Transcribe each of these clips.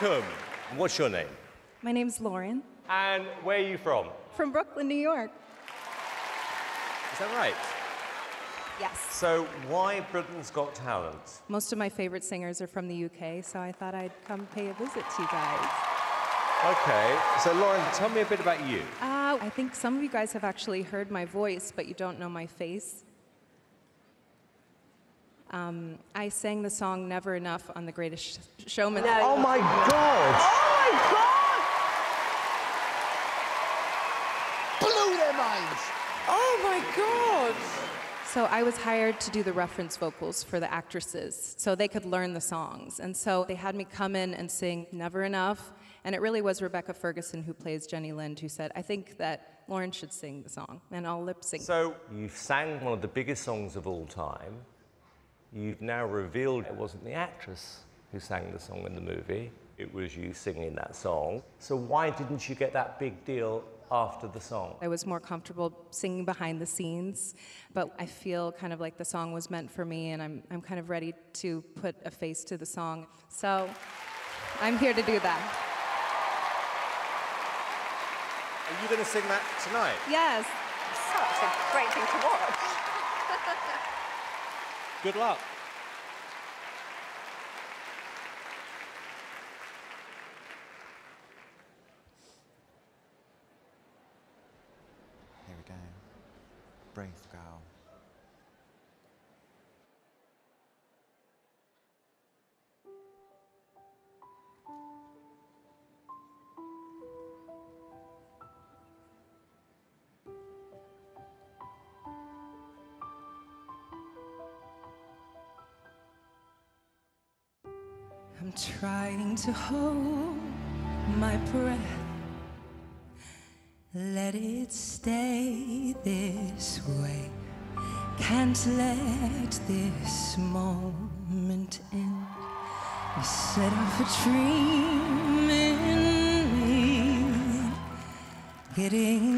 welcome. What's your name? My name's Loren And where are you from? from Brooklyn, New York. Is that right? Yes. So, why Britain's Got Talent? Most of my favorite singers are from the UK, so I thought I'd come pay a visit to you guys. Okay, so Loren, tell me a bit about you. Uh, I think some of you guys have actually heard my voice, but you don't know my face. Um, I sang the song Never Enough on The Greatest Showman. Oh my God! Oh my God! Blew their minds. Oh my God! So I was hired to do the reference vocals for the actresses so they could learn the songs. And so they had me come in and sing Never Enough. And it really was Rebecca Ferguson, who plays Jenny Lind, who said, I think that Loren should sing the song, and I'll lip sync. So, you've sang one of the biggest songs of all time. You've now revealed it wasn't the actress who sang the song in the movie, it was you singing that song. So, why didn't you get that big deal after the song? I was more comfortable singing behind the scenes, but I feel kind of like the song was meant for me, and I'm, I'm kind of ready to put a face to the song. So I'm here to do that. Are you going to sing that tonight? Yes. Oh, Such a great thing to watch. Good luck. Here we go. Brave girl. I'm trying to hold my breath. Let it stay this way. Can't let this moment end. You set off a dream in me, getting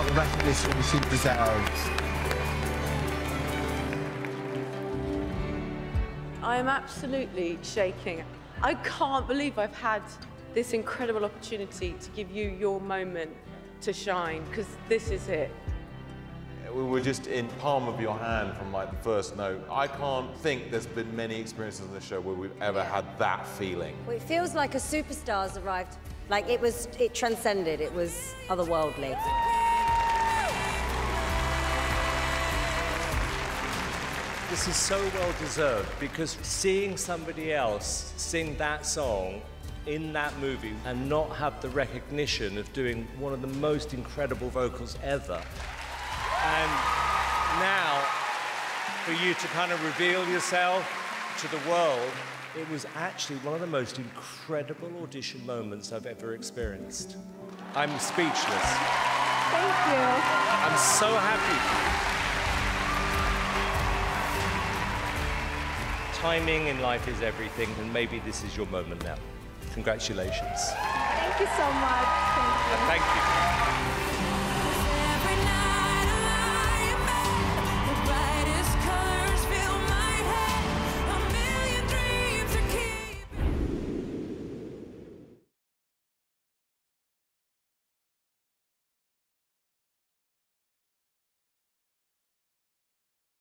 the recognition she deserves. I am absolutely shaking. I can't believe I've had this incredible opportunity to give you your moment to shine, because this is it. We were just in palm of your hand from like the first note. I can't think there's been many experiences on the show where we've ever had that feeling. Well, it feels like a superstar's arrived. Like it was, it transcended. It was otherworldly. This is so well deserved because seeing somebody else sing that song in that movie and not have the recognition of doing one of the most incredible vocals ever. And now, for you to kind of reveal yourself to the world, it was actually one of the most incredible audition moments I've ever experienced. I'm speechless. Thank you. I'm so happy. Timing in life is everything, and maybe this is your moment now. Congratulations. Thank you so much. Thank you. Thank you.